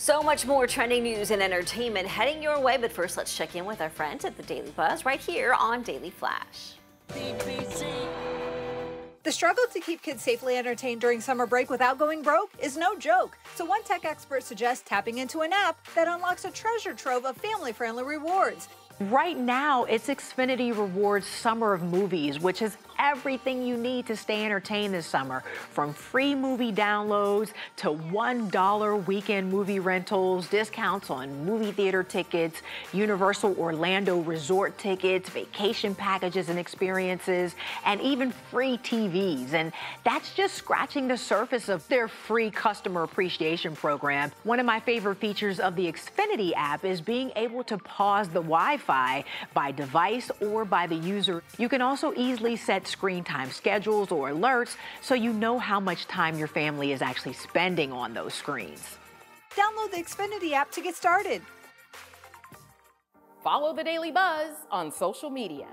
So much more trending news and entertainment heading your way, but first let's check in with our friends at the Daily Buzz right here on Daily Flash. The struggle to keep kids safely entertained during summer break without going broke is no joke. So one tech expert suggests tapping into an app that unlocks a treasure trove of family-friendly rewards. Right now, it's Xfinity Rewards Summer of Movies, which is everything you need to stay entertained this summer. From free movie downloads to $1 weekend movie rentals, discounts on movie theater tickets, Universal Orlando resort tickets, vacation packages and experiences, and even free TVs. And that's just scratching the surface of their free customer appreciation program. One of my favorite features of the Xfinity app is being able to pause the Wi Fi Wi-Fi by device or by the user. You can also easily set screen time schedules or alerts so you know how much time your family is actually spending on those screens. Download the Xfinity app to get started. Follow the Daily Buzz on social media.